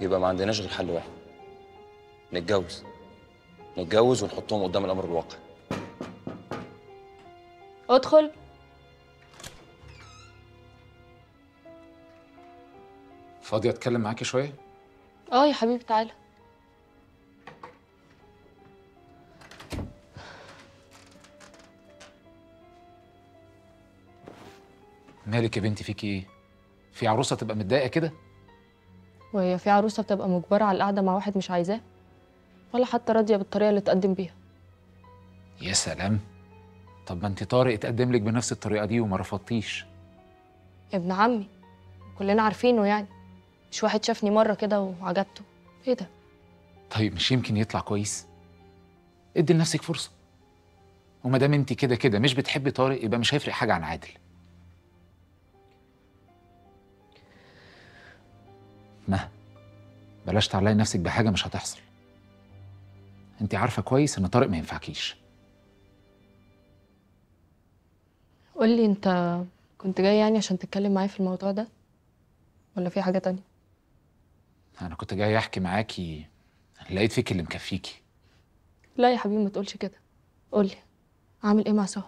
يبقى ما عندناش غير حل واحد. نتجوز. نتجوز ونحطهم قدام الأمر الواقع. ادخل. فاضي أتكلم معاكي شوية؟ آه يا حبيبي تعالى. مالك يا بنتي فيكي إيه؟ في عروسة تبقى متضايقة كده؟ وهي في عروسة بتبقى مجبرة على القعدة مع واحد مش عايزاه. ولا حتى راضية بالطريقة اللي تقدم بيها. يا سلام. طب ما انت طارق اتقدم لك بنفس الطريقة دي وما رفضتيش. ابن عمي كلنا عارفينه يعني. مش واحد شافني مرة كده وعجبته. إيه ده؟ طيب مش يمكن يطلع كويس؟ ادي لنفسك فرصة. وما دام انت كده كده مش بتحبي طارق يبقى مش هيفرق حاجة عن عادل. ما بلاش تعلقي نفسك بحاجة مش هتحصل. انت عارفة كويس إن طارق ما ينفعكيش. قول لي انت كنت جاي يعني عشان تتكلم معايا في الموضوع ده؟ ولا في حاجة تانية؟ أنا كنت جاي أحكي معاكي لقيت فيك اللي مكفيكي. لا يا حبيبي ما تقولش كده. قول لي اعمل إيه مع سهى